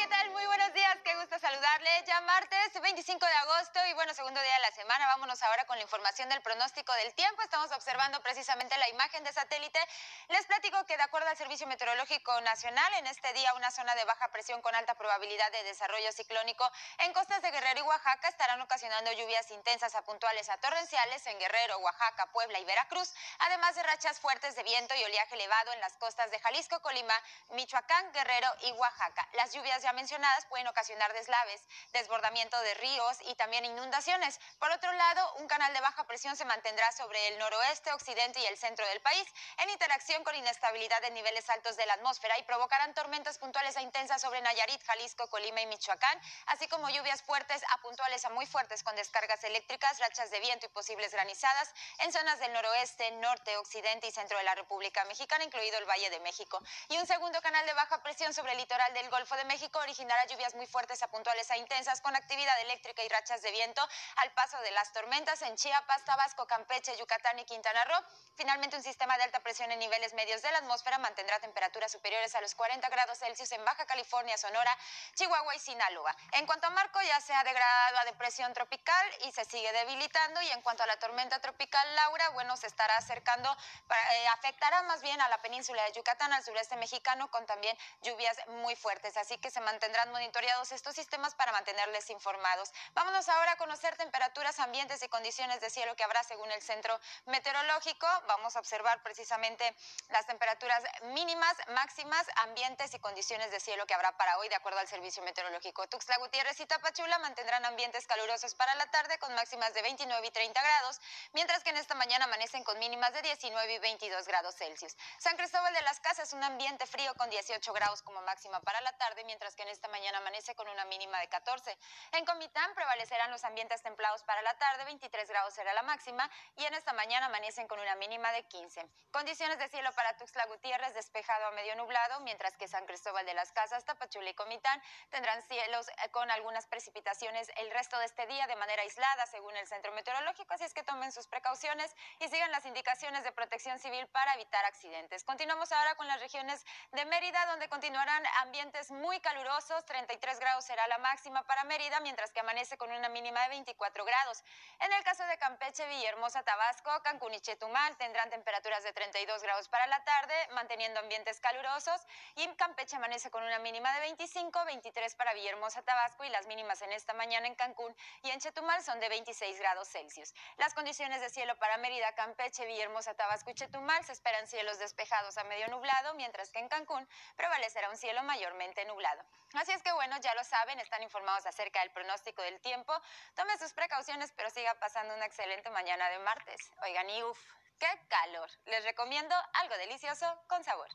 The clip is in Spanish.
¿qué tal? Muy buenos días, qué gusto saludarle. Ya martes 25 de agosto y bueno, segundo día de la semana. Vámonos ahora con la información del pronóstico del tiempo. Estamos observando precisamente la imagen de satélite. Les platico que de acuerdo al Servicio Meteorológico Nacional, en este día una zona de baja presión con alta probabilidad de desarrollo ciclónico en costas de Guerrero y Oaxaca estarán ocasionando lluvias intensas a puntuales a torrenciales en Guerrero, Oaxaca, Puebla y Veracruz, además de rachas fuertes de viento y oleaje elevado en las costas de Jalisco, Colima, Michoacán, Guerrero y Oaxaca. Las lluvias ya mencionadas pueden ocasionar deslaves, desbordamiento de ríos y también inundaciones. Por otro lado, un canal de baja presión se mantendrá sobre el noroeste, occidente y el centro del país, en interacción con inestabilidad de niveles altos de la atmósfera y provocarán tormentas puntuales e intensas sobre Nayarit, Jalisco, Colima y Michoacán, así como lluvias fuertes a puntuales a muy fuertes con descargas eléctricas, rachas de viento y posibles granizadas en zonas del noroeste, norte, occidente y centro de la República Mexicana, incluido el Valle de México. Y un segundo canal de baja presión sobre el litoral del Golfo de México originará lluvias muy fuertes a puntuales a intensas con actividad eléctrica y rachas de viento al paso de las tormentas en Chiapas, Tabasco, Campeche, Yucatán y Quintana Roo. Finalmente, un sistema de alta presión en niveles medios de la atmósfera mantendrá temperaturas superiores a los 40 grados Celsius en Baja California, Sonora, Chihuahua y Sinaloa. En cuanto a Marco, ya se ha degradado a depresión tropical y se sigue debilitando. Y en cuanto a la tormenta tropical Laura, bueno, se estará acercando, eh, afectará más bien a la península de Yucatán, al sureste mexicano, con también lluvias muy fuertes. Así que se mantendrán monitoreados estos sistemas para mantenerles informados. Vámonos ahora a conocer temperaturas, ambientes y condiciones de cielo que habrá según el centro meteorológico. Vamos a observar precisamente las temperaturas mínimas, máximas, ambientes y condiciones de cielo que habrá para hoy de acuerdo al servicio meteorológico. Tuxtla Gutiérrez y Tapachula mantendrán ambientes calurosos para la tarde con máximas de 29 y 30 grados, mientras que en esta mañana amanecen con mínimas de 19 y 22 grados Celsius. San Cristóbal de las Casas, un ambiente frío con 18 grados como máxima para la tarde, mientras que en esta mañana amanece con una mínima de 14. En Comitán prevalecerán los ambientes templados para la tarde, 23 grados será la máxima, y en esta mañana amanecen con una mínima de 15. Condiciones de cielo para Tuxtla Gutiérrez, despejado a medio nublado, mientras que San Cristóbal de las Casas, Tapachula y Comitán tendrán cielos eh, con algunas precipitaciones el resto de este día de manera aislada, según el Centro Meteorológico, así es que tomen sus precauciones y sigan las indicaciones de protección civil para evitar accidentes. Continuamos ahora con las regiones de Mérida, donde continuarán ambientes muy calurosos, 33 grados será la máxima para Mérida, mientras que amanece con una mínima de 24 grados. En el caso de Campeche, Villahermosa, Tabasco, Cancún y Chetumal tendrán temperaturas de 32 grados para la tarde, manteniendo ambientes calurosos, y Campeche amanece con una mínima de 25, 23 para Villahermosa, Tabasco, y las mínimas en esta mañana en Cancún y en Chetumal son de 26 grados Celsius. Las condiciones de cielo para Mérida, Campeche, Villahermosa, Tabasco y Chetumal se esperan cielos despejados a medio nublado, mientras que en Cancún prevalecerá un cielo mayormente nublado. Así es que bueno, ya lo saben, están informados acerca del pronóstico del tiempo. Tome sus precauciones, pero siga pasando una excelente mañana de martes. Oigan, y uff, qué calor. Les recomiendo algo delicioso con sabor.